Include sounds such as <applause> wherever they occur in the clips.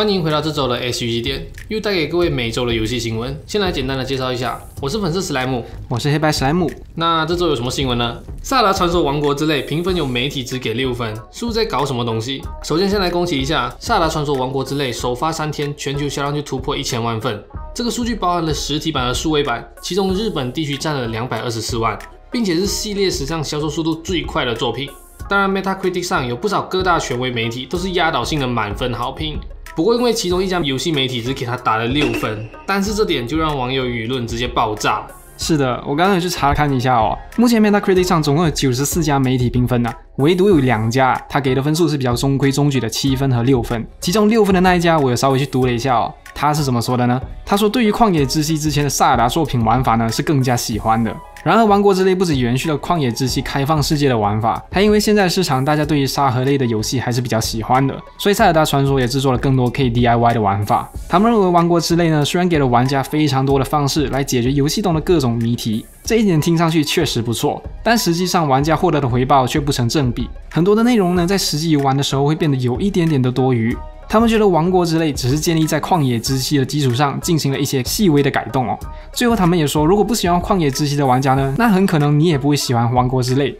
欢迎回到这周的 S U G 店，又带给各位每周的游戏新闻。先来简单的介绍一下，我是粉丝史莱姆，我是黑白史莱姆。那这周有什么新闻呢？《萨达传说：王国之泪》评分有媒体只给六分，是不是在搞什么东西？首先先来恭喜一下，《萨达传说：王国之泪》首发三天，全球销量就突破一千万份。这个数据包含了实体版和数位版，其中日本地区占了两百二十四万，并且是系列史上销售速度最快的作品。当然，Metacritic 上有不少各大权威媒体都是压倒性的满分好评。不过，因为其中一家游戏媒体只给他打了六分，但是这点就让网友舆论直接爆炸。是的，我刚刚也去查看一下哦，目前 Metacritic 上总共有九十四家媒体评分呢，唯独有两家他给的分数是比较中规中矩的七分和六分。其中六分的那一家，我有稍微去读了一下哦，他是怎么说的呢？他说对于旷野之息之前的萨尔达作品玩法呢，是更加喜欢的。然而，王国之泪不止延续了旷野之息开放世界的玩法，还因为现在市场大家对于沙盒类的游戏还是比较喜欢的，所以塞尔达传说也制作了更多可以 DIY 的玩法。他们认为王国之泪呢，虽然给了玩家非常多的方式来解决游戏中的各种谜题，这一点听上去确实不错，但实际上玩家获得的回报却不成正比。很多的内容呢，在实际游玩的时候会变得有一点点的多余。他们觉得王国之泪只是建立在旷野之息的基础上进行了一些细微的改动哦。最后他们也说，如果不喜欢旷野之息的玩家呢，那很可能你也不会喜欢王国之泪。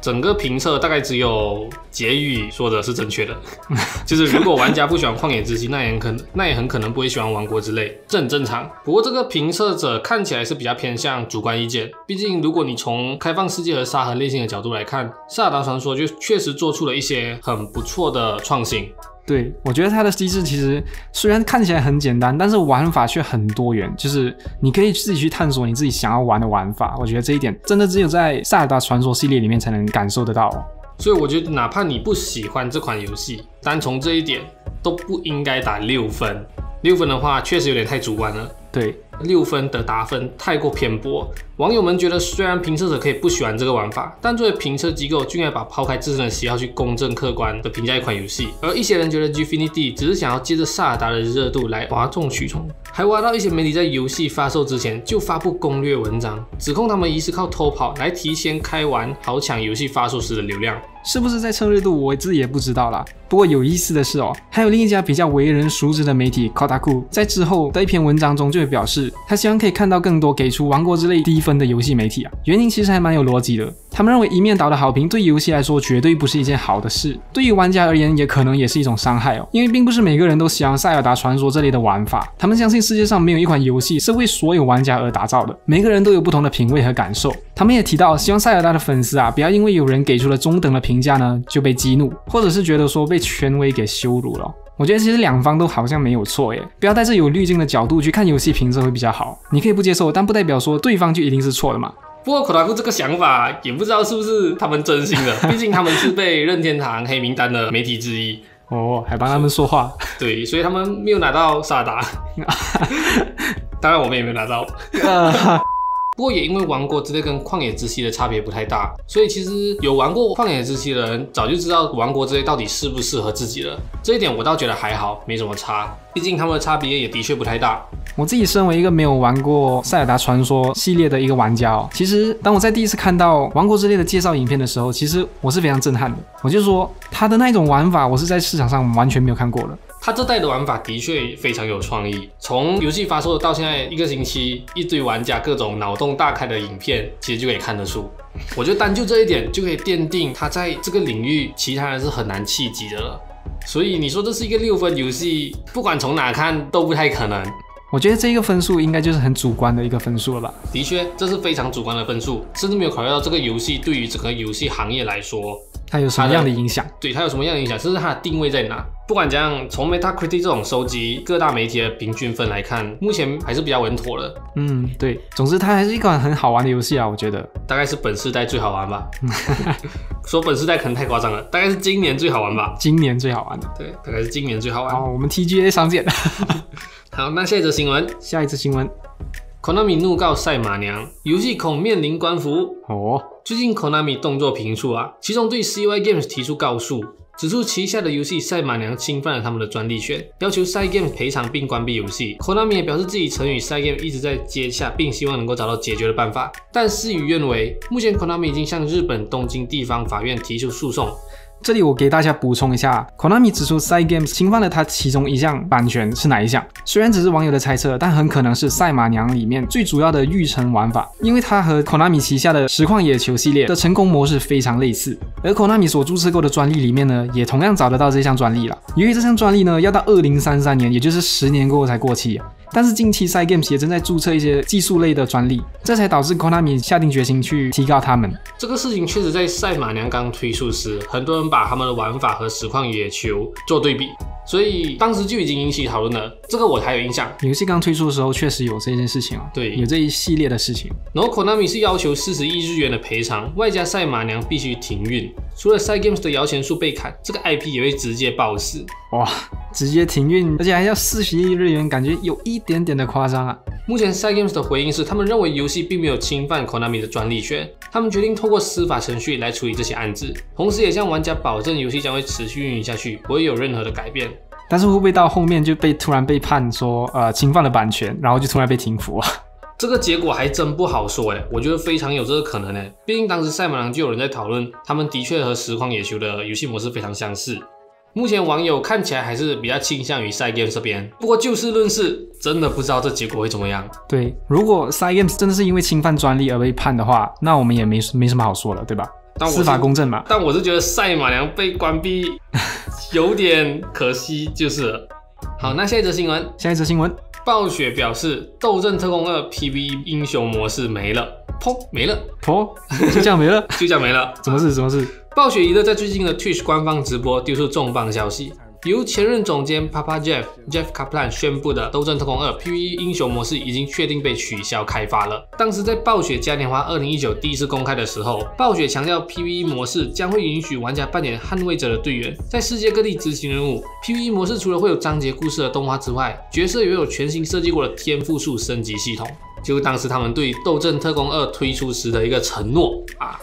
整个评测大概只有结语说的是正确的，就是如果玩家不喜欢旷野之息，那也很可能那也很可能不会喜欢王国之泪，这很正常。不过这个评测者看起来是比较偏向主观意见，毕竟如果你从开放世界和沙盒类型的角度来看，萨尔达传说就确实做出了一些很不错的创新。对，我觉得它的机制其实虽然看起来很简单，但是玩法却很多元，就是你可以自己去探索你自己想要玩的玩法。我觉得这一点真的只有在《塞尔达传说》系列里面才能感受得到。所以我觉得，哪怕你不喜欢这款游戏，单从这一点都不应该打六分。六分的话，确实有点太主观了。对。六分的打分太过偏颇，网友们觉得虽然评测者可以不喜欢这个玩法，但作为评测机构就应该把抛开自身的喜好去公正客观的评价一款游戏。而一些人觉得 Gfinity 只是想要借着萨尔达的热度来哗众取宠，还挖到一些媒体在游戏发售之前就发布攻略文章，指控他们疑似靠偷跑来提前开完，好抢游戏发售时的流量。是不是在蹭热度，我自己也不知道啦。不过有意思的是哦，还有另一家比较为人熟知的媒体 Kotaku，在之后的一篇文章中就会表示，他希望可以看到更多给出《王国之泪》低分的游戏媒体啊。原因其实还蛮有逻辑的。他们认为一面倒的好评对游戏来说绝对不是一件好的事，对于玩家而言也可能也是一种伤害哦。因为并不是每个人都喜欢《塞尔达传说》这类的玩法，他们相信世界上没有一款游戏是为所有玩家而打造的，每个人都有不同的品味和感受。他们也提到，希望塞尔达的粉丝啊，不要因为有人给出了中等的评价呢，就被激怒，或者是觉得说被权威给羞辱了。我觉得其实两方都好像没有错耶，不要带着有滤镜的角度去看游戏评测会比较好。你可以不接受，但不代表说对方就一定是错的嘛。不过可达库这个想法也不知道是不是他们真心的，<laughs> 毕竟他们是被任天堂黑名单的媒体之一哦，还帮他们说话。对，所以他们没有拿到萨达，<laughs> 当然我们也没有拿到。<laughs> 不过也因为王国之泪跟旷野之息的差别不太大，所以其实有玩过旷野之息的人早就知道王国之泪到底适不适合自己了。这一点我倒觉得还好，没什么差。毕竟他们的差别也的确不太大。我自己身为一个没有玩过塞尔达传说系列的一个玩家哦，其实当我在第一次看到王国之泪的介绍影片的时候，其实我是非常震撼的。我就说他的那种玩法，我是在市场上完全没有看过的。他这代的玩法的确非常有创意，从游戏发售到现在一个星期，一堆玩家各种脑洞大开的影片，其实就可以看得出。我觉得单就这一点就可以奠定它在这个领域，其他人是很难企及的了。所以你说这是一个六分游戏，不管从哪看都不太可能。我觉得这个分数应该就是很主观的一个分数了吧？的确，这是非常主观的分数，甚至没有考虑到这个游戏对于整个游戏行业来说。它有什么样的影响？对它有什么样的影响？甚至它的定位在哪？不管怎样，从 Metacritic 这种收集各大媒体的平均分来看，目前还是比较稳妥的。嗯，对。总之，它还是一款很好玩的游戏啊，我觉得。大概是本世代最好玩吧。<laughs> 说本世代可能太夸张了，大概是今年最好玩吧。今年最好玩的。对，大概是今年最好玩。好，我们 TGA 上见。<laughs> 好，那下一则新闻。下一则新闻。Konami 怒告赛马娘，游戏恐面临关服。哦。最近 Konami 动作频出啊，其中对 CY Games 提出告诉，指出旗下的游戏《赛马娘》侵犯了他们的专利权，要求赛 Game 赔偿并关闭游戏。Konami 也表示自己曾与赛 Game 一直在接洽，并希望能够找到解决的办法，但事与愿违。目前 Konami 已经向日本东京地方法院提出诉讼，这里我给大家补充一下，Konami 指出 Side Games 侵犯了它其中一项版权是哪一项？虽然只是网友的猜测，但很可能是赛马娘里面最主要的育成玩法，因为它和 Konami 旗下的实况野球系列的成功模式非常类似。而 Konami 所注册过的专利里面呢，也同样找得到这项专利了。由于这项专利呢，要到二零三三年，也就是十年过后才过期。但是近期 Side Games 也正在注册一些技术类的专利，这才导致 Konami 下定决心去提高他们。这个事情确实在赛马娘刚推出时，很多人把他们的玩法和实况野球做对比。所以当时就已经引起讨论了，这个我还有印象。游戏刚推出的时候，确实有这件事情啊，对，有这一系列的事情。然后 Konami 是要求四十亿日元的赔偿，外加赛马娘必须停运。除了赛 Games 的摇钱树被砍，这个 IP 也会直接爆死。哇，直接停运，而且还要四十亿日元，感觉有一点点的夸张啊。目前赛 Games 的回应是，他们认为游戏并没有侵犯 Konami 的专利权，他们决定透过司法程序来处理这些案子，同时也向玩家保证游戏将会持续运营下去，不会有任何的改变。但是会不会到后面就被突然被判说呃侵犯了版权，然后就突然被停服啊？这个结果还真不好说哎，我觉得非常有这个可能哎，毕竟当时赛马娘就有人在讨论，他们的确和实况野球的游戏模式非常相似。目前网友看起来还是比较倾向于赛 Games 这边，不过就事论事，真的不知道这结果会怎么样。对，如果赛 Games 真的是因为侵犯专利而被判的话，那我们也没没什么好说了，对吧？但司法公正嘛。但我是觉得赛马娘被关闭。有点可惜，就是好。那下一则新闻，下一则新闻，暴雪表示《斗阵特工二》PVE 英雄模式没了，砰，没了，砰，就这样没了，<laughs> 就这样没了，什么事？什么事？暴雪娱乐在最近的 Twitch 官方直播丢出重磅消息。由前任总监 Papa Jeff Jeff Kaplan 宣布的《斗争特工二》PVE 英雄模式已经确定被取消开发了。当时在暴雪嘉年华2019第一次公开的时候，暴雪强调 PVE 模式将会允许玩家扮演捍卫者的队员，在世界各地执行任务。PVE 模式除了会有章节故事的动画之外，角色也有全新设计过的天赋树升级系统，就当时他们对《斗争特工二》推出时的一个承诺啊。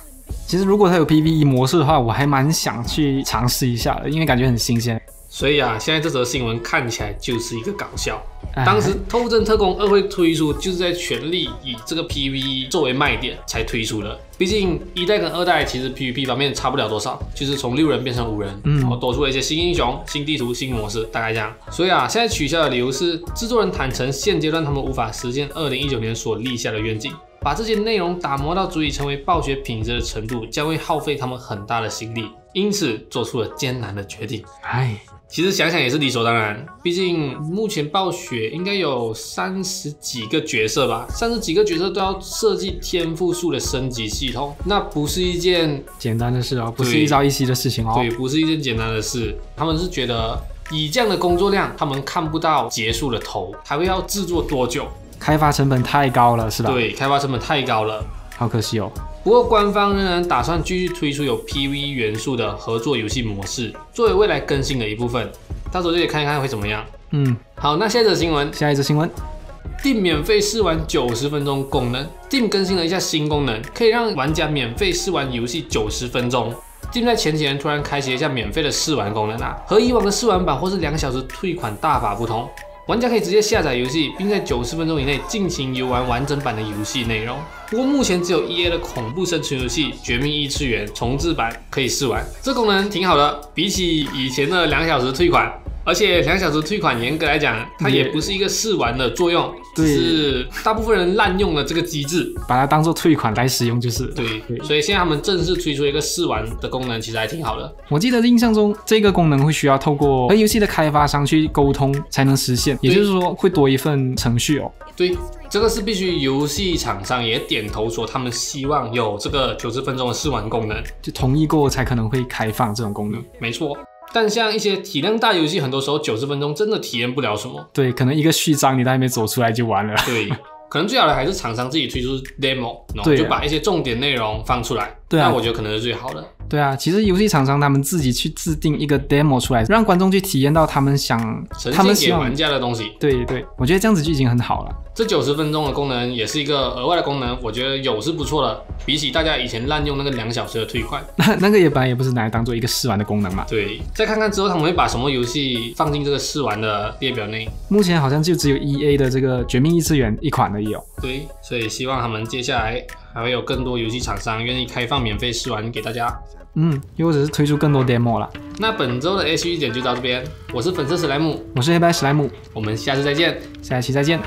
其实如果它有 PVE 模式的话，我还蛮想去尝试一下的，因为感觉很新鲜。所以啊，现在这则新闻看起来就是一个搞笑。当时《偷真特工二》会推出，就是在全力以这个 PVE 作为卖点才推出的。毕竟一代跟二代其实 PVP 方面差不了多少，就是从六人变成五人，然后多出了一些新英雄、新地图、新模式，大概这样。所以啊，现在取消的理由是制作人坦诚，现阶段他们无法实现二零一九年所立下的愿景，把这些内容打磨到足以成为暴雪品质的程度，将会耗费他们很大的心力，因此做出了艰难的决定。唉。其实想想也是理所当然，毕竟目前暴雪应该有三十几个角色吧，三十几个角色都要设计天赋树的升级系统，那不是一件简单的事哦，不是一朝一夕的事情哦。对，不是一件简单的事。他们是觉得以这样的工作量，他们看不到结束的头，还会要制作多久？开发成本太高了，是吧？对，开发成本太高了，好可惜哦。不过，官方仍然打算继续推出有 PV 元素的合作游戏模式，作为未来更新的一部分。到时候就得看一看会怎么样。嗯，好，那下一则新闻，下一则新闻，Steam 免费试玩九十分钟功能，Steam 更新了一下新功能，可以让玩家免费试玩游戏九十分钟。Steam 在前几天突然开启了一下免费的试玩功能啊，和以往的试玩版或是两小时退款大法不同。玩家可以直接下载游戏，并在九十分钟以内尽情游玩完整版的游戏内容。不过目前只有 EA 的恐怖生存游戏《绝命异次元》重置版可以试玩，这功能挺好的，比起以前的两小时退款。而且两小时退款，严格来讲，它也不是一个试玩的作用，只是大部分人滥用了这个机制，把它当做退款来使用就是。对，所以现在他们正式推出一个试玩的功能，其实还挺好的。我记得印象中，这个功能会需要透过和游戏的开发商去沟通才能实现，也就是说会多一份程序哦。对，这个是必须游戏厂商也点头说他们希望有这个九十分钟的试玩功能，就同意过才可能会开放这种功能。没错。但像一些体量大游戏，很多时候九十分钟真的体验不了什么。对，可能一个序章你都还没走出来就完了。对，<laughs> 可能最好的还是厂商自己推出 demo，然后就把一些重点内容放出来。对啊，那我觉得可能是最好的。对啊，其实游戏厂商他们自己去制定一个 demo 出来，让观众去体验到他们想他们给玩家的东西。对对，我觉得这样子就已经很好了。这九十分钟的功能也是一个额外的功能，我觉得有是不错的。比起大家以前滥用那个两小时的退款，那 <laughs> 那个也本来也不是拿来当做一个试玩的功能嘛。对，再看看之后他们会把什么游戏放进这个试玩的列表内。目前好像就只有 E A 的这个《绝命异次元》一款而已哦。对，所以希望他们接下来还会有更多游戏厂商愿意开放免费试玩给大家。嗯，又或者是推出更多 demo 了。那本周的 H 一点就到这边，我是粉色史莱姆，我是黑白史莱姆，我们下次再见。下一期再见。